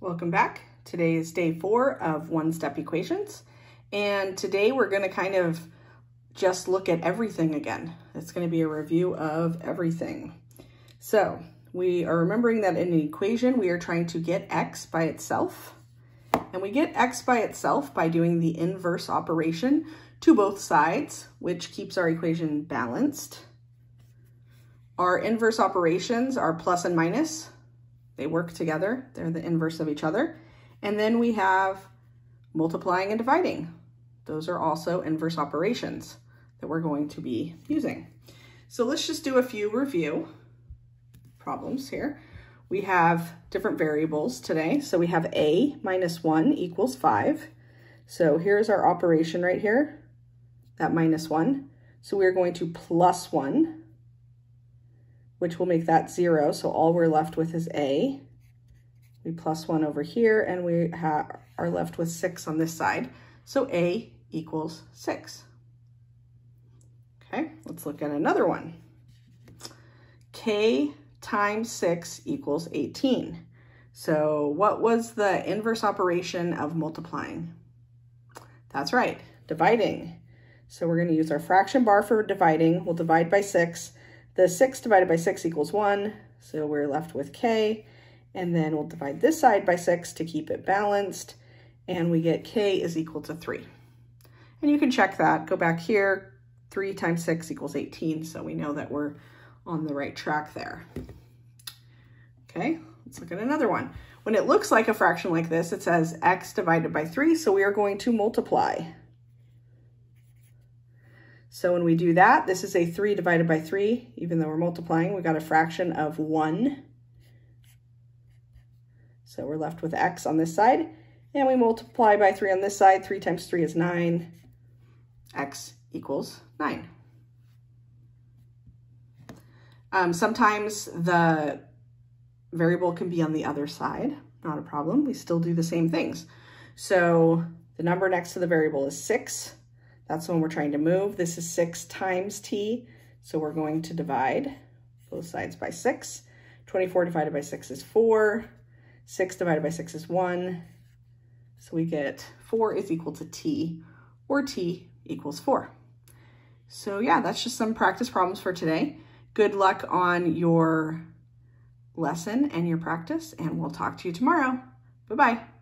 Welcome back. Today is day four of one-step equations. And today we're gonna kind of just look at everything again. It's gonna be a review of everything. So we are remembering that in an equation, we are trying to get x by itself. And we get x by itself by doing the inverse operation to both sides, which keeps our equation balanced. Our inverse operations are plus and minus. They work together. They're the inverse of each other. And then we have multiplying and dividing. Those are also inverse operations that we're going to be using. So let's just do a few review problems here. We have different variables today. So we have a minus 1 equals 5. So here's our operation right here, that minus 1. So we're going to plus 1 which will make that zero. So all we're left with is A. We plus one over here and we are left with six on this side. So A equals six. Okay, let's look at another one. K times six equals 18. So what was the inverse operation of multiplying? That's right, dividing. So we're gonna use our fraction bar for dividing. We'll divide by six. The 6 divided by 6 equals 1, so we're left with k. And then we'll divide this side by 6 to keep it balanced, and we get k is equal to 3. And you can check that. Go back here. 3 times 6 equals 18, so we know that we're on the right track there. Okay, let's look at another one. When it looks like a fraction like this, it says x divided by 3, so we are going to multiply. So when we do that, this is a 3 divided by 3. Even though we're multiplying, we got a fraction of 1. So we're left with x on this side. And we multiply by 3 on this side. 3 times 3 is 9. x equals 9. Um, sometimes the variable can be on the other side. Not a problem. We still do the same things. So the number next to the variable is 6. That's when we're trying to move. This is 6 times t, so we're going to divide both sides by 6. 24 divided by 6 is 4. 6 divided by 6 is 1. So we get 4 is equal to t, or t equals 4. So yeah, that's just some practice problems for today. Good luck on your lesson and your practice, and we'll talk to you tomorrow. Bye-bye.